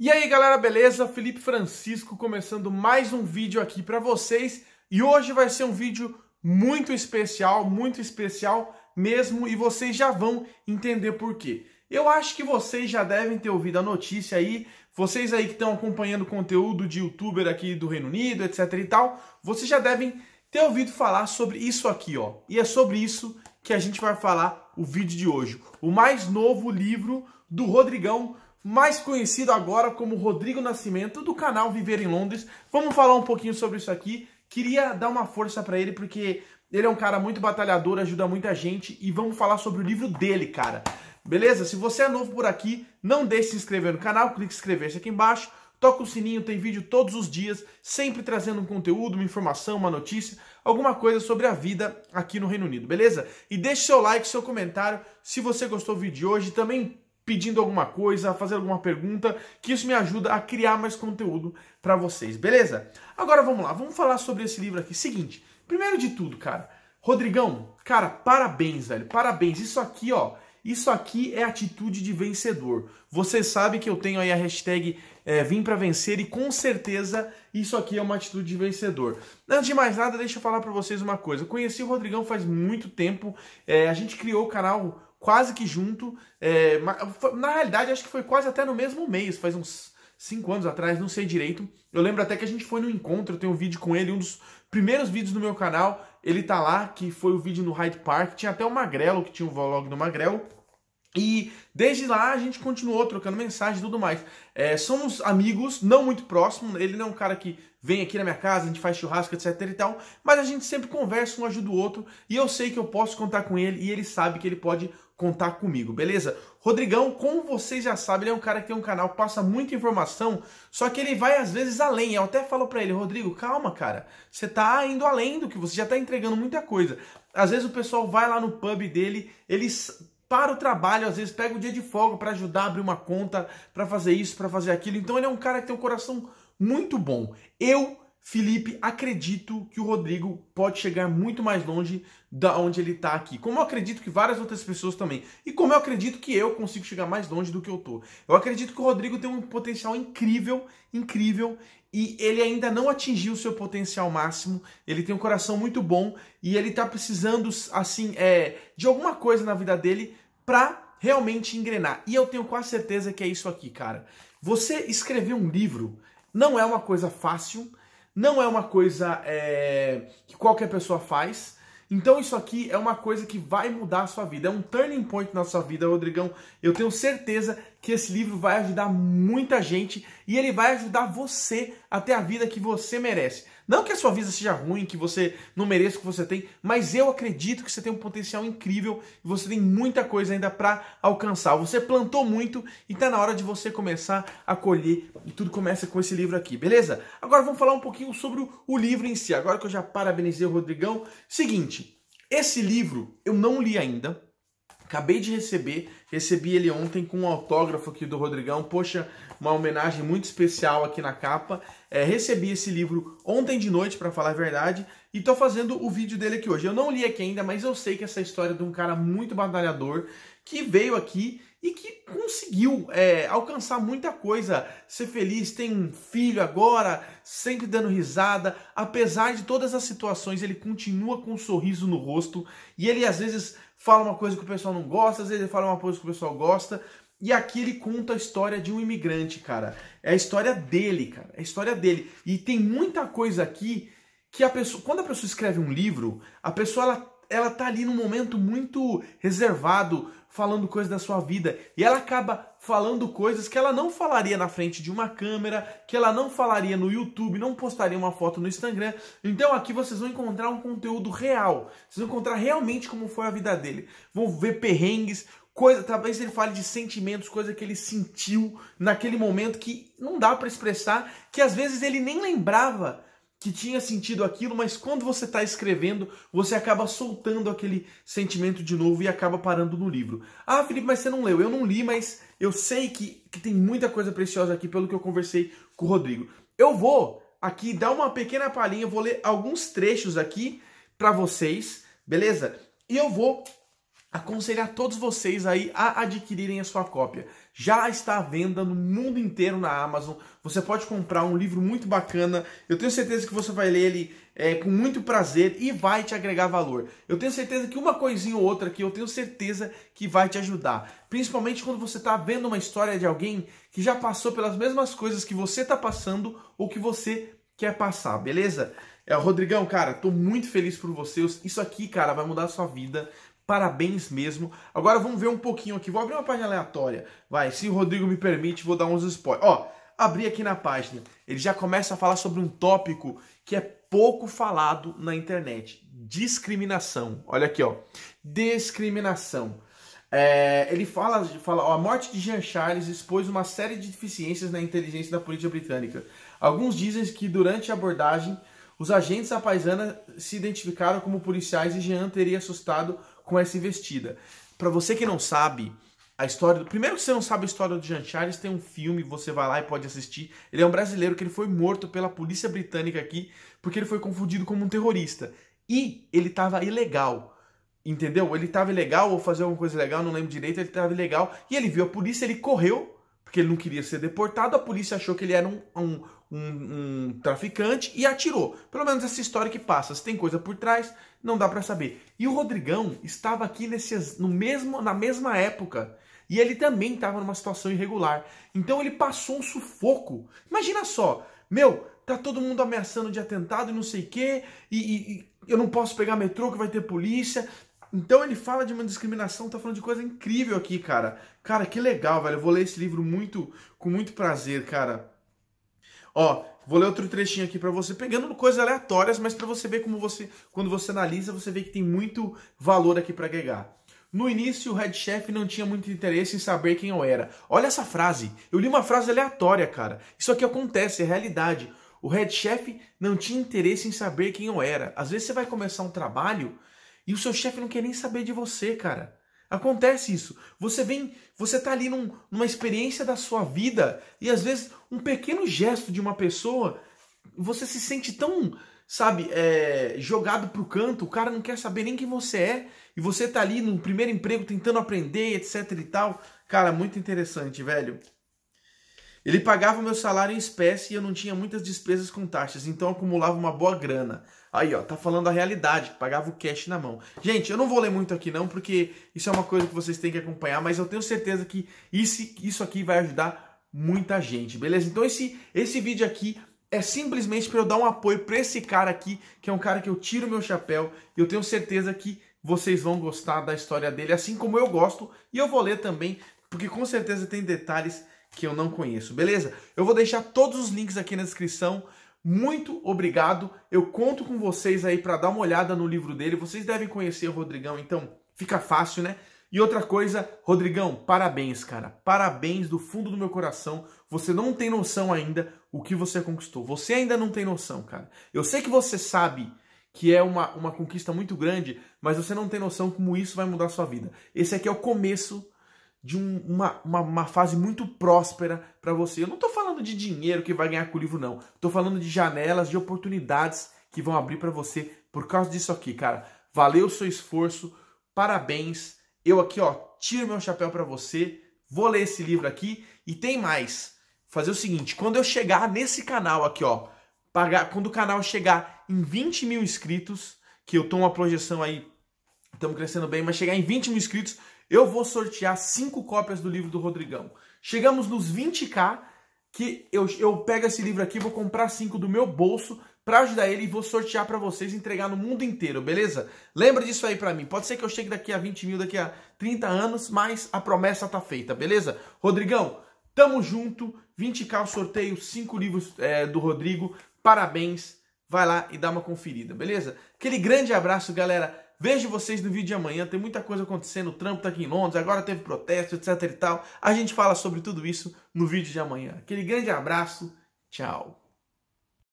E aí galera, beleza? Felipe Francisco começando mais um vídeo aqui para vocês e hoje vai ser um vídeo muito especial, muito especial mesmo e vocês já vão entender por quê. Eu acho que vocês já devem ter ouvido a notícia aí, vocês aí que estão acompanhando conteúdo de youtuber aqui do Reino Unido, etc e tal, vocês já devem ter ouvido falar sobre isso aqui, ó. E é sobre isso que a gente vai falar o vídeo de hoje. O mais novo livro do Rodrigão mais conhecido agora como Rodrigo Nascimento, do canal Viver em Londres. Vamos falar um pouquinho sobre isso aqui. Queria dar uma força para ele, porque ele é um cara muito batalhador, ajuda muita gente, e vamos falar sobre o livro dele, cara. Beleza? Se você é novo por aqui, não deixe de se inscrever no canal, clique em inscrever-se aqui embaixo, toca o sininho, tem vídeo todos os dias, sempre trazendo um conteúdo, uma informação, uma notícia, alguma coisa sobre a vida aqui no Reino Unido, beleza? E deixe seu like, seu comentário, se você gostou do vídeo de hoje, também pedindo alguma coisa, fazer alguma pergunta, que isso me ajuda a criar mais conteúdo para vocês, beleza? Agora vamos lá, vamos falar sobre esse livro aqui. Seguinte, primeiro de tudo, cara, Rodrigão, cara, parabéns, velho, parabéns. Isso aqui, ó, isso aqui é atitude de vencedor. Você sabe que eu tenho aí a hashtag é, Vim para Vencer e com certeza isso aqui é uma atitude de vencedor. Antes de mais nada, deixa eu falar para vocês uma coisa. Eu conheci o Rodrigão faz muito tempo, é, a gente criou o canal quase que junto. É, na realidade, acho que foi quase até no mesmo mês, faz uns cinco anos atrás, não sei direito. Eu lembro até que a gente foi no encontro, eu tenho um vídeo com ele, um dos primeiros vídeos do meu canal. Ele tá lá, que foi o vídeo no Hyde Park. Tinha até o Magrelo, que tinha o vlog do Magrelo. E desde lá a gente continuou trocando mensagem e tudo mais. É, somos amigos, não muito próximos. Ele não é um cara que vem aqui na minha casa, a gente faz churrasco, etc e tal. Mas a gente sempre conversa, um ajuda o outro. E eu sei que eu posso contar com ele e ele sabe que ele pode contar comigo, beleza? Rodrigão, como vocês já sabem, ele é um cara que tem um canal que passa muita informação, só que ele vai às vezes além. Eu até falo para ele, Rodrigo, calma, cara. Você tá indo além do que você já tá entregando muita coisa. Às vezes o pessoal vai lá no pub dele, eles para o trabalho, às vezes pega o dia de folga para ajudar a abrir uma conta, para fazer isso, para fazer aquilo. Então ele é um cara que tem um coração muito bom. Eu, Felipe, acredito que o Rodrigo pode chegar muito mais longe da onde ele está aqui. Como eu acredito que várias outras pessoas também. E como eu acredito que eu consigo chegar mais longe do que eu tô. Eu acredito que o Rodrigo tem um potencial incrível, incrível, e ele ainda não atingiu o seu potencial máximo. Ele tem um coração muito bom e ele está precisando, assim, é, de alguma coisa na vida dele para realmente engrenar. E eu tenho quase certeza que é isso aqui, cara. Você escrever um livro não é uma coisa fácil, não é uma coisa é, que qualquer pessoa faz. Então isso aqui é uma coisa que vai mudar a sua vida, é um turning point na sua vida, Rodrigão. Eu tenho certeza que esse livro vai ajudar muita gente e ele vai ajudar você a ter a vida que você merece. Não que a sua vida seja ruim, que você não mereça o que você tem, mas eu acredito que você tem um potencial incrível e você tem muita coisa ainda para alcançar. Você plantou muito e está na hora de você começar a colher e tudo começa com esse livro aqui, beleza? Agora vamos falar um pouquinho sobre o livro em si. Agora que eu já parabenizei o Rodrigão, seguinte, esse livro eu não li ainda, Acabei de receber, recebi ele ontem com um autógrafo aqui do Rodrigão. Poxa, uma homenagem muito especial aqui na capa. É, recebi esse livro ontem de noite, para falar a verdade, e tô fazendo o vídeo dele aqui hoje. Eu não li aqui ainda, mas eu sei que essa história de um cara muito batalhador que veio aqui e que conseguiu é, alcançar muita coisa, ser feliz, tem um filho agora, sempre dando risada, apesar de todas as situações, ele continua com um sorriso no rosto e ele às vezes fala uma coisa que o pessoal não gosta, às vezes ele fala uma coisa que o pessoal gosta. E aqui ele conta a história de um imigrante, cara. É a história dele, cara. É a história dele. E tem muita coisa aqui que a pessoa, quando a pessoa escreve um livro, a pessoa ela, ela tá ali num momento muito reservado, falando coisas da sua vida. E ela acaba falando coisas que ela não falaria na frente de uma câmera, que ela não falaria no YouTube, não postaria uma foto no Instagram. Então aqui vocês vão encontrar um conteúdo real. Vocês vão encontrar realmente como foi a vida dele. Vão ver perrengues, coisa, talvez ele fale de sentimentos, coisa que ele sentiu naquele momento que não dá para expressar, que às vezes ele nem lembrava que tinha sentido aquilo, mas quando você está escrevendo, você acaba soltando aquele sentimento de novo e acaba parando no livro. Ah, Felipe, mas você não leu. Eu não li, mas eu sei que, que tem muita coisa preciosa aqui pelo que eu conversei com o Rodrigo. Eu vou aqui dar uma pequena palhinha, vou ler alguns trechos aqui para vocês, beleza? E eu vou aconselhar todos vocês aí a adquirirem a sua cópia. Já está à venda no mundo inteiro na Amazon. Você pode comprar um livro muito bacana. Eu tenho certeza que você vai ler ele é, com muito prazer e vai te agregar valor. Eu tenho certeza que uma coisinha ou outra aqui, eu tenho certeza que vai te ajudar. Principalmente quando você está vendo uma história de alguém que já passou pelas mesmas coisas que você está passando ou que você quer passar, beleza? É, Rodrigão, cara, tô muito feliz por você. Isso aqui, cara, vai mudar a sua vida. Parabéns mesmo. Agora vamos ver um pouquinho aqui. Vou abrir uma página aleatória. Vai, se o Rodrigo me permite, vou dar uns spoilers. Ó, abri aqui na página. Ele já começa a falar sobre um tópico que é pouco falado na internet. Discriminação. Olha aqui, ó. Discriminação. É, ele fala, fala ó, a morte de Jean Charles expôs uma série de deficiências na inteligência da polícia britânica. Alguns dizem que durante a abordagem os agentes da paisana se identificaram como policiais e Jean teria assustado com essa investida. Para você que não sabe a história, do... primeiro que você não sabe a história do Jean Charles, tem um filme, você vai lá e pode assistir. Ele é um brasileiro que ele foi morto pela polícia britânica aqui porque ele foi confundido como um terrorista. E ele estava ilegal. Entendeu? Ele estava ilegal ou fazer alguma coisa legal, não lembro direito, ele estava ilegal. E ele viu a polícia, ele correu porque ele não queria ser deportado, a polícia achou que ele era um, um, um, um, traficante e atirou. Pelo menos essa história que passa. Se tem coisa por trás, não dá para saber. E o Rodrigão estava aqui nesse, no mesmo, na mesma época. E ele também estava numa situação irregular. Então ele passou um sufoco. Imagina só, meu, tá todo mundo ameaçando de atentado e não sei o quê, e, e, e eu não posso pegar metrô que vai ter polícia. Então ele fala de uma discriminação, tá falando de coisa incrível aqui, cara. Cara, que legal, velho. Eu vou ler esse livro muito com muito prazer, cara. Ó, vou ler outro trechinho aqui para você, pegando coisas aleatórias, mas para você ver como você, quando você analisa, você vê que tem muito valor aqui para agregar. No início, o head chef não tinha muito interesse em saber quem eu era. Olha essa frase. Eu li uma frase aleatória, cara. Isso aqui acontece, é realidade. O head chef não tinha interesse em saber quem eu era. Às vezes você vai começar um trabalho e o seu chefe não quer nem saber de você, cara. Acontece isso. Você vem, você tá ali num, numa experiência da sua vida e às vezes um pequeno gesto de uma pessoa, você se sente tão, sabe, é, jogado pro canto, o cara não quer saber nem quem você é e você tá ali no primeiro emprego tentando aprender, etc e tal. Cara, muito interessante, velho. Ele pagava meu salário em espécie e eu não tinha muitas despesas com taxas, então acumulava uma boa grana. Aí, ó, tá falando a realidade, pagava o cash na mão. Gente, eu não vou ler muito aqui não, porque isso é uma coisa que vocês têm que acompanhar, mas eu tenho certeza que isso, isso aqui vai ajudar muita gente, beleza? Então esse, esse vídeo aqui é simplesmente para eu dar um apoio para esse cara aqui, que é um cara que eu tiro meu chapéu, e eu tenho certeza que vocês vão gostar da história dele, assim como eu gosto, e eu vou ler também, porque com certeza tem detalhes que eu não conheço, beleza? Eu vou deixar todos os links aqui na descrição. Muito obrigado. Eu conto com vocês aí para dar uma olhada no livro dele. Vocês devem conhecer o Rodrigão, então fica fácil, né? E outra coisa, Rodrigão, parabéns, cara. Parabéns do fundo do meu coração. Você não tem noção ainda o que você conquistou. Você ainda não tem noção, cara. Eu sei que você sabe que é uma, uma conquista muito grande, mas você não tem noção como isso vai mudar a sua vida. Esse aqui é o começo de um, uma, uma, uma, fase muito próspera para você. Eu não estou falando de dinheiro que vai ganhar com o livro, não. Estou falando de janelas, de oportunidades que vão abrir para você por causa disso aqui, cara. Valeu o seu esforço, parabéns. Eu aqui, ó, tiro meu chapéu para você. Vou ler esse livro aqui e tem mais. Fazer o seguinte, quando eu chegar nesse canal aqui, ó, pagar, quando o canal chegar em 20 mil inscritos, que eu tô uma projeção aí, estamos crescendo bem, mas chegar em 20 mil inscritos, eu vou sortear cinco cópias do livro do Rodrigão. Chegamos nos 20k, que eu, eu pego esse livro aqui, vou comprar cinco do meu bolso para ajudar ele e vou sortear para vocês entregar no mundo inteiro, beleza? Lembra disso aí para mim. Pode ser que eu chegue daqui a 20 mil, daqui a 30 anos, mas a promessa tá feita, beleza? Rodrigão, tamo junto. 20k sorteio, cinco livros é, do Rodrigo. Parabéns. Vai lá e dá uma conferida, beleza? Aquele grande abraço, galera. Vejo vocês no vídeo de amanhã, tem muita coisa acontecendo, o Trump tá aqui em Londres, agora teve protesto, etc e tal. A gente fala sobre tudo isso no vídeo de amanhã. Aquele grande abraço, tchau.